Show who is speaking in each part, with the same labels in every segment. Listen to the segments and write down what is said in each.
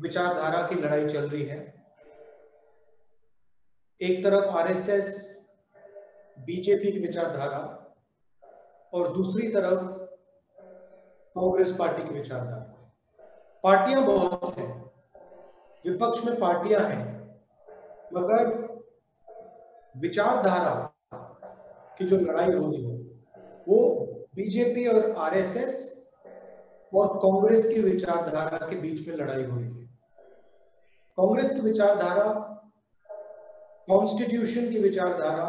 Speaker 1: विचारधारा की लड़ाई चल रही है। एक तरफ़ आरएसएस, बीजेपी की विचारधारा और दूसरी तरफ़ कांग्रेस पार्टी की विचारधारा। पार्टियाँ बहुत हैं, विपक्ष में पार्टियाँ हैं, मगर विचारधारा की जो लड़ाई हो रही हो, वो बीजेपी और आरएसएस और कांग्रेस की विचारधारा के बीच में लड़ाई हो रही है। कांग्रेस की विचारधारा कॉन्स्टिट्यूशन की विचारधारा,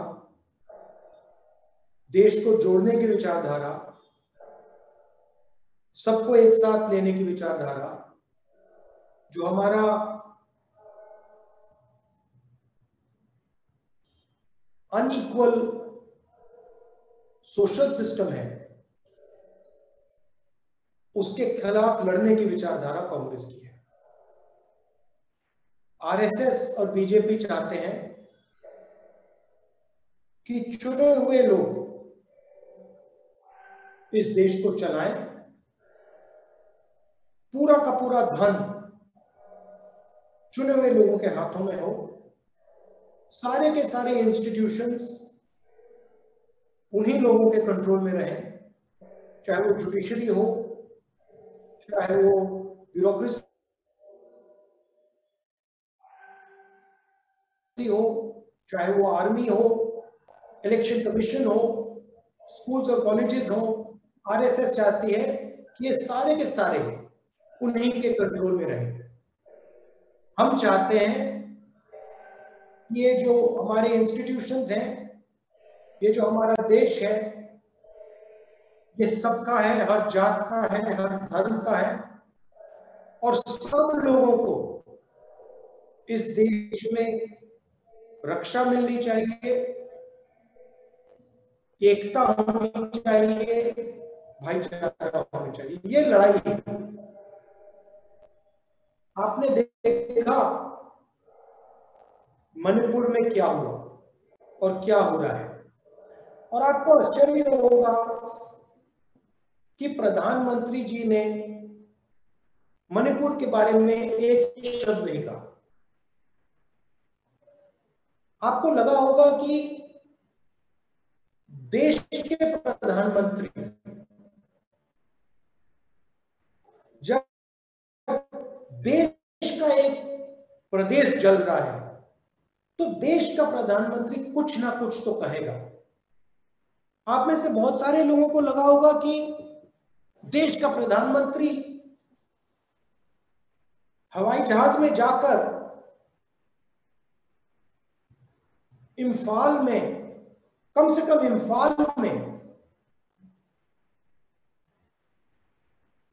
Speaker 1: देश को जोड़ने की विचारधारा, सबको एक साथ लेने की विचारधारा, जो हमारा अनइक्वल सोशल सिस्टम है, उसके खिलाफ लड़ने की विचारधारा कांग्रेस की है। आरएसएस और बीजेपी चाहते हैं कि चुने हुए लोग इस देश को चलाएँ। पूरा का पूरा धन चुने हुए लोगों के हाथों में हो। सारे के सारे इंस्टीट्यूशंस उन्हीं लोगों के कंट्रोल में रहे, चाहे वो जुडिशरी हो, चाहे वो ब्यूरोक्रेसी हो, चाहे वो आर्मी हो इलेक्शन कमीशन हो स्कूल्स और कॉलेजेस हो आरएसएस चाहती है कि ये सारे के सारे उन्हीं के कंट्रोल में रहे। हम चाहते हैं ये जो हमारे इंस्टीट्यूशंस हैं, ये जो हमारा देश है, ये सबका है, हर जात का है, हर धर्म का है, और सब लोगों को इस देश में रक्षा मिलनी चाहिए, एकता होनी चाहिए, भाईचारा होना चाहिए। ये लड़ाई है। आपने देखा मणिपुर में क्या हुआ और क्या हो रहा है? और आपको आश्चर्य होगा कि प्रधानमंत्री जी ने मणिपुर के बारे में एक शब्द नहीं कहा। आपको लगा होगा कि देश के प्रधानमंत्री जब देश का एक प्रदेश जल रहा है तो देश का प्रधानमंत्री कुछ ना कुछ तो कहेगा। आप में से बहुत सारे लोगों को लगा होगा कि देश का प्रधानमंत्री हवाई जहाज़ में जाकर इम्फाल में, कम से कम इम्फाल में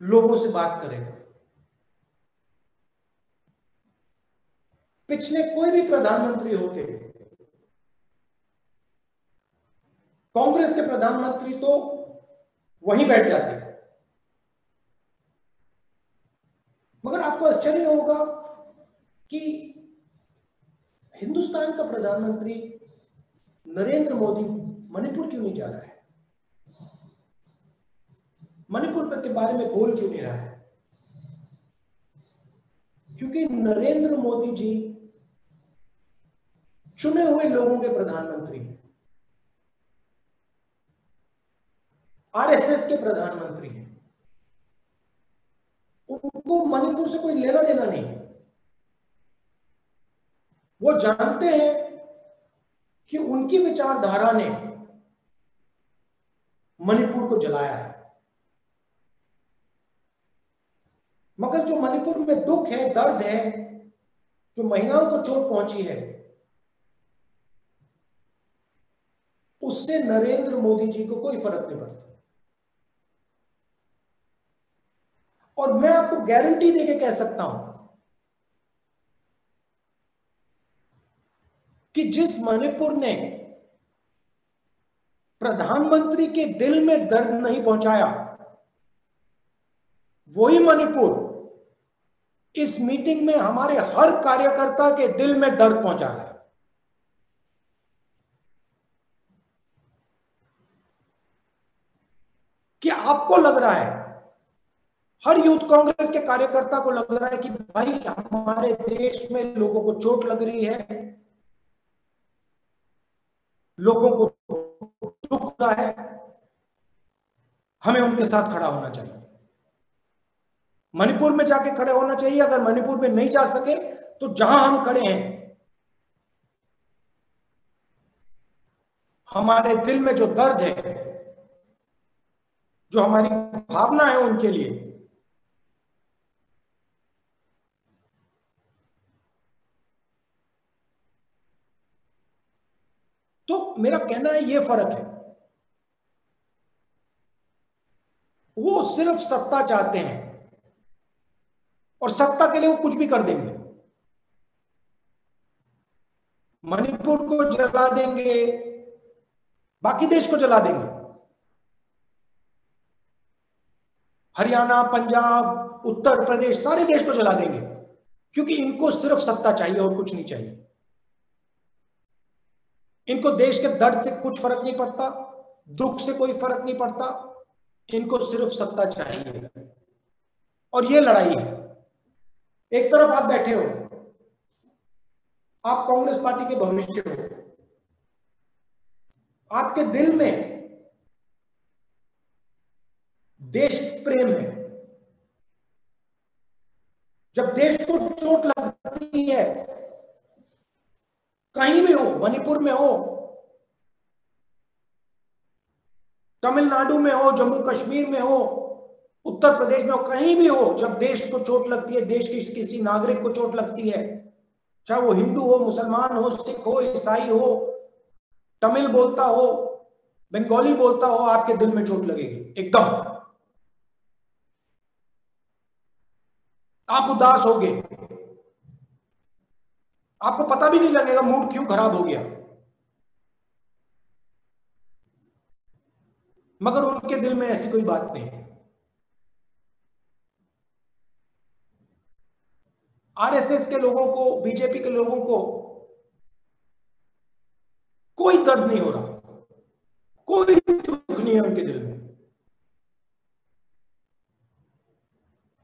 Speaker 1: लोगों से बात करेगा। पिछले कोई भी प्रधानमंत्री होते, कांग्रेस के प्रधानमंत्री तो वहीं बैठ जाते। मगर आपको आश्चर्य होगा कि हिंदुस्तान का प्रधानमंत्री नरेंद्र मोदी मणिपुर क्यों नहीं जा रहा है? मणिपुर के बारे में बोल क्यों नहीं रहा है? क्योंकि नरेंद्र मोदी जी चुने हुए लोगों के प्रधानमंत्री हैं। आरएसएस के प्रधानमंत्री हैं। उनको मणिपुर से कोई लेना देना नहीं। वो जानते हैं कि उनकी विचारधारा ने मणिपुर को जलाया है। मगर जो मणिपुर में दुख है, दर्द है, जो महिलाओं को चोट पहुँची है, उससे नरेंद्र मोदी जी को कोई फ़र्क नहीं पड़ता। और मैं आपको गारंटी देके कह सकता हूँ कि जिस मणिपुर ने प्रधानमंत्री के दिल में दर्द नहीं पहुँचाया, वही मणिपुर इस मीटिंग में हमारे हर कार्यकर्ता के दिल में दर्द पहुँचा रहा है। कि आपको लग रहा है, हर यूथ कांग्रेस के कार्यकर्ता को लग रहा है कि भाई हमारे देश में लोगों को चोट लग रही है? लोगों को दुख रहा है। हमें उनके साथ खड़ा होना चाहिए। मणिपुर में जाके खड़े होना चाहिए। अगर मणिपुर में नहीं जा सके तो जहाँ हम खड़े हैं, हमारे दिल में जो दर्द है, जो हमारी भावना है उनके लिए तो मेरा कहना है, ये फ़र्क है। वो सिर्फ़ सत्ता चाहते हैं और सत्ता के लिए वो कुछ भी कर देंगे। मणिपुर को जला देंगे, बाकी देश को जला देंगे। हरियाणा, पंजाब, उत्तर प्रदेश, सारे देश को जला देंगे, क्योंकि इनको सिर्फ़ सत्ता चाहिए और कुछ नहीं चाहिए। इनको देश के दर्द से कुछ फ़र्क नहीं पड़ता, दुख से कोई फ़र्क नहीं पड़ता, इनको सिर्फ़ सत्ता चाहिए। और ये लड़ाई है। एक तरफ़ आप बैठे हो, आप कांग्रेस पार्टी के भविष्य हो, आपके दिल में देश प्रेम है। जब देश को चोट लगती है कहीं भी हो, मणिपुर में हो, तमिलनाडु में हो, जम्मू कश्मीर में हो, उत्तर प्रदेश में हो, कहीं भी हो, जब देश को चोट लगती है, देश की किसी नागरिक को चोट लगती है, चाहे वो हिंदू हो, मुसलमान हो, सिख हो, ईसाई हो, तमिल बोलता हो, बंगाली बोलता हो, आपके दिल में चोट लगेगी, एकदम। आप उदास हो गए आपको पता भी नहीं लगेगा, मूड क्यों खराब हो गया। मगर उनके दिल में ऐसी कोई बात नहीं है। आरएसएस के लोगों को, बीजेपी के लोगों को कोई दर्द नहीं हो रहा। कोई दुख नहीं है उनके दिल में।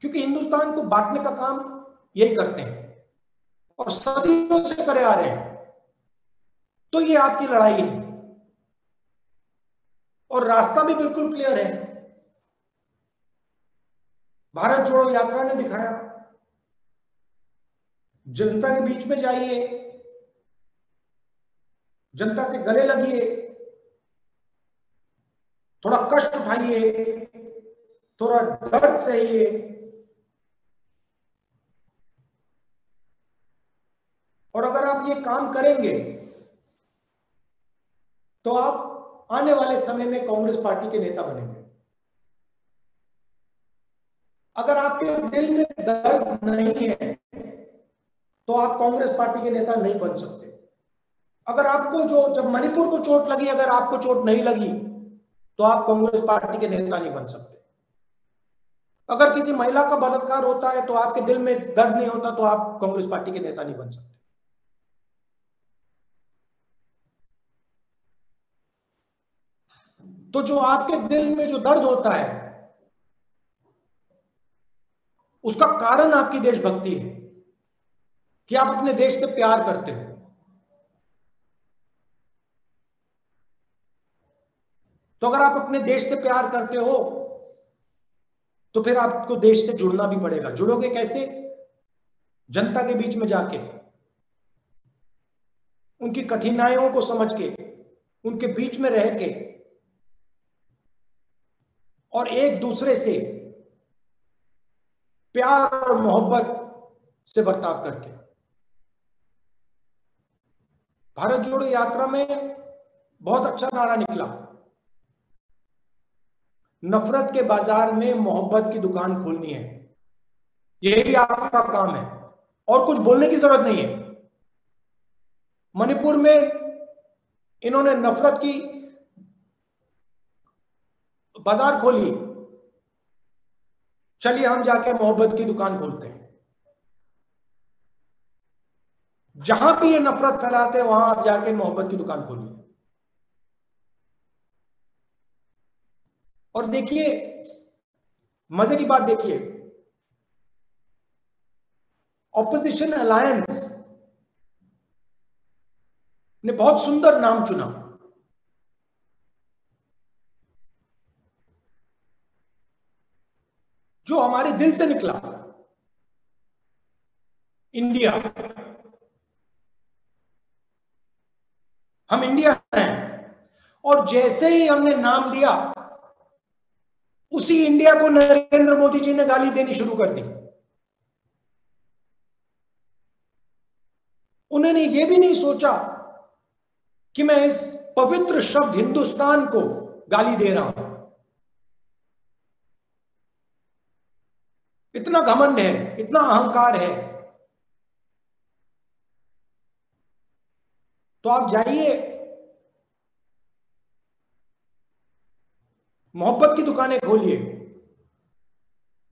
Speaker 1: क्योंकि हिंदुस्तान को बांटने का काम यही करते हैं। और सदियों से करे आ रहे हैं। तो ये आपकी लड़ाई है। और रास्ता भी बिल्कुल क्लियर है। भारत जोड़ो यात्रा ने दिखाया। जनता के बीच में जाइए। जनता से गले लगिए। थोड़ा कष्ट उठाइए। थोड़ा दर्द सहिए और अगर ये काम करेंगे तो आप आने वाले समय में कांग्रेस पार्टी के नेता बनेंगे। अगर आपके दिल में दर्द नहीं है तो आप कांग्रेस पार्टी के नेता नहीं बन सकते। अगर आपको जो, जब मणिपुर को चोट लगी, अगर आपको चोट नहीं लगी तो आप कांग्रेस पार्टी के नेता नहीं बन सकते। अगर किसी महिला का बलात्कार होता है तो आपके दिल में दर्द नहीं होता तो आप कांग्रेस पार्टी के नेता नहीं बन सकते। तो जो आपके दिल में जो दर्द होता है, उसका कारण आपकी देशभक्ति है कि आप अपने देश से प्यार करते हो। तो अगर आप अपने देश से प्यार करते हो तो फिर आपको देश से जुड़ना भी पड़ेगा। जुड़ोगे कैसे? जनता के बीच में जाके, उनकी कठिनाइयों को समझ के, उनके बीच में रह के और एक दूसरे से प्यार और मोहब्बत से बर्ताव करके। भारत जोड़ो यात्रा में बहुत अच्छा नारा निकला। नफरत के बाज़ार में मोहब्बत की दुकान खोलनी है। यही आपका काम है। और कुछ बोलने की ज़रूरत नहीं है। मणिपुर में इन्होंने नफरत की बाज़ार खोली चलिए हम जाके मोहब्बत की दुकान खोलते हैं। जहाँ भी ये नफरत फैलाते हैं, वहाँ आप जाके मोहब्बत की दुकान खोलिए। और देखिए, मज़े की बात देखिए। ऑपोजिशन अलायंस ने बहुत सुंदर नाम चुना। जो हमारे दिल से निकला। इंडिया। हम इंडिया हैं। और जैसे ही हमने नाम लिया, उसी इंडिया को नरेंद्र मोदी जी ने गाली देनी शुरू कर दी। उन्होंने ये भी नहीं सोचा कि मैं इस पवित्र शब्द हिंदुस्तान को गाली दे रहा हूँ। इतना घमंड है, इतना अहंकार है। तो आप जाइए। मोहब्बत की दुकानें खोलिए।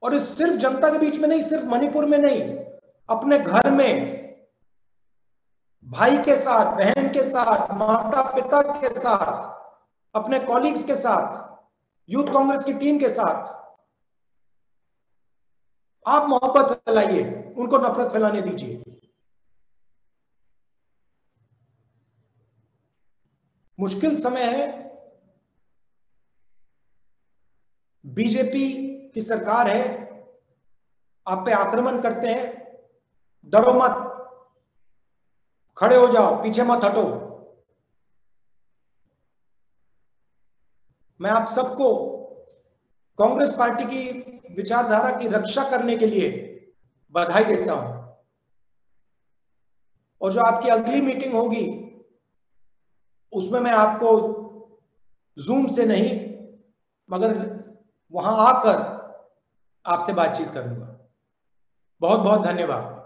Speaker 1: और इस सिर्फ़ जनता के बीच में नहीं, सिर्फ़ मणिपुर में नहीं, अपने घर में, भाई के साथ, बहन के साथ माता पिता के साथ, अपने कॉलीग्स के साथ यूथ कांग्रेस की टीम के साथ आप मोहब्बत फैलाइए, उनको नफरत फैलाने दीजिए। मुश्किल समय है। बीजेपी की सरकार है, आप पे आक्रमण करते हैं। डरो मत, खड़े हो जाओ, पीछे मत हटो। मैं आप सबको कांग्रेस पार्टी की विचारधारा की रक्षा करने के लिए बधाई देता हूँ। और जो आपकी अगली मीटिंग होगी, उसमें मैं आपको जूम से नहीं, मगर वहाँ आकर आपसे बातचीत करूँगा। बहुत बहुत धन्यवाद।